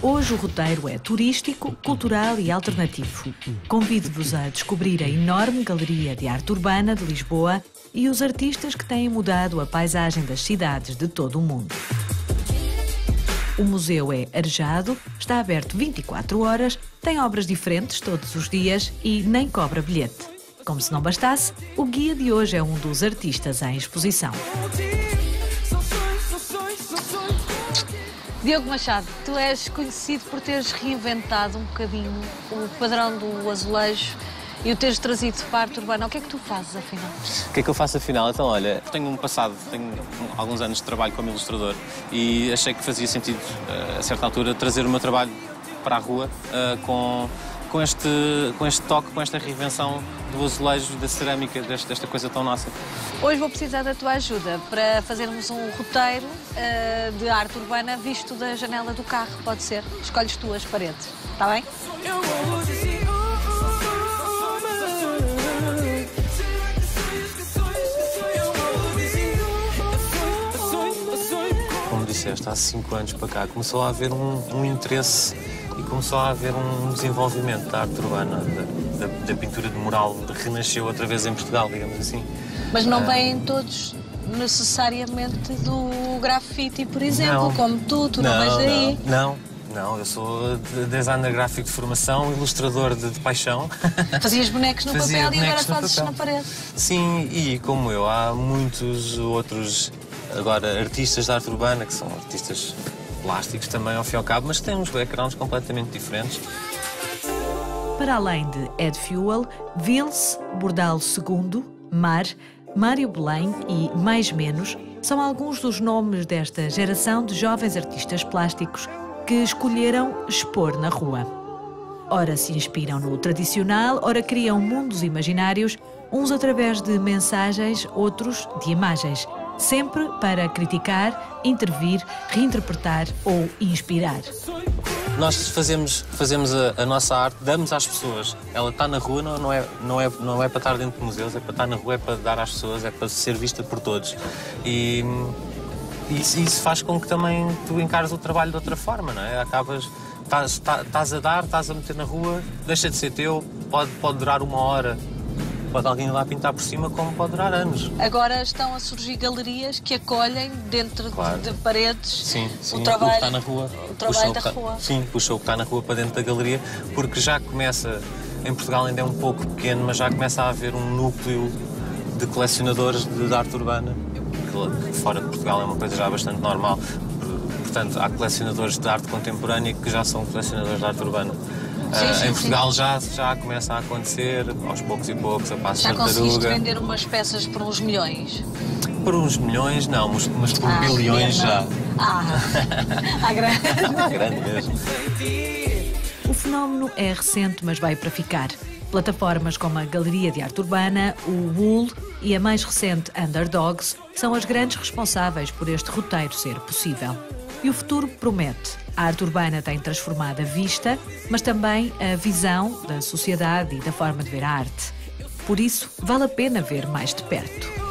Hoje o roteiro é turístico, cultural e alternativo. Convido-vos a descobrir a enorme galeria de arte urbana de Lisboa e os artistas que têm mudado a paisagem das cidades de todo o mundo. O museu é arejado, está aberto 24 horas, tem obras diferentes todos os dias e nem cobra bilhete. Como se não bastasse, o guia de hoje é um dos artistas em exposição. Diogo Machado, tu és conhecido por teres reinventado um bocadinho o padrão do azulejo e o teres trazido para a arte urbana. O que é que tu fazes, afinal? O que é que eu faço afinal? Então, olha, tenho um passado, tenho alguns anos de trabalho como ilustrador e achei que fazia sentido, eh, a certa altura, trazer o meu trabalho para a rua uh, com, com, este, com este toque, com esta reinvenção do azulejo, da cerâmica, desta, desta coisa tão nossa. Hoje vou precisar da tua ajuda para fazermos um roteiro uh, de arte urbana visto da janela do carro, pode ser? Escolhes tu as paredes, está bem? Como disseste, há cinco anos para cá começou a haver um, um interesse e começou a haver um desenvolvimento da arte urbana, da, da, da pintura de mural, renasceu outra vez em Portugal, digamos assim. Mas não vêm todos necessariamente do grafite, por exemplo, Não. como tu, tu não, não vais daí. Não, não, eu sou de- designer gráfico de formação, ilustrador de, de paixão. Fazias bonecos no Fazia papel e agora bonecos fazes papel. na parede. Sim, e como eu, há muitos outros agora artistas da arte urbana que são artistas plásticos também ao fim e ao cabo, mas têm uns backgrounds completamente diferentes. Para além de Ed Fuel, Vils, Bordal II, Mar, Mário Belém e Mais Menos são alguns dos nomes desta geração de jovens artistas plásticos que escolheram expor na rua. Ora se inspiram no tradicional, ora criam mundos imaginários, uns através de mensagens, outros de imagens, sempre para criticar, intervir, reinterpretar ou inspirar. Nós fazemos, fazemos a, a nossa arte, damos às pessoas. Ela está na rua, não, não, é, não, é, não é para estar dentro de museus, é para estar na rua, é para dar às pessoas, é para ser vista por todos. E isso, isso faz com que também tu encares o trabalho de outra forma, não é? Acabas, estás a dar, estás a meter na rua, deixa de ser teu, pode, pode durar uma hora, pode alguém lá pintar por cima, como pode durar anos. Agora estão a surgir galerias que acolhem dentro Claro. de paredes Sim, sim. o trabalho, que está na rua. o trabalho o da está- rua. Sim, puxa o que está na rua para dentro da galeria, porque já começa, em Portugal ainda é um pouco pequeno, mas já começa a haver um núcleo de colecionadores de, de arte urbana, que, fora de Portugal é uma coisa já bastante normal. Por- Portanto, há colecionadores de arte contemporânea que já são colecionadores de arte urbana. Ah, sim, em sim. Portugal já, já começa a acontecer, aos poucos e poucos, a passo Já de conseguiste tartaruga. vender umas peças por uns milhões? Por uns milhões, não, mas, mas por Ah, bilhões já. Ah, à grande. Ah, grande mesmo. O fenómeno é recente, mas vai para ficar. Plataformas como a Galeria de Arte Urbana, o Wool e a mais recente Underdogs são as grandes responsáveis por este roteiro ser possível. E o futuro promete. A arte urbana tem transformado a vista, mas também a visão da sociedade e da forma de ver a arte. Por isso, vale a pena ver mais de perto.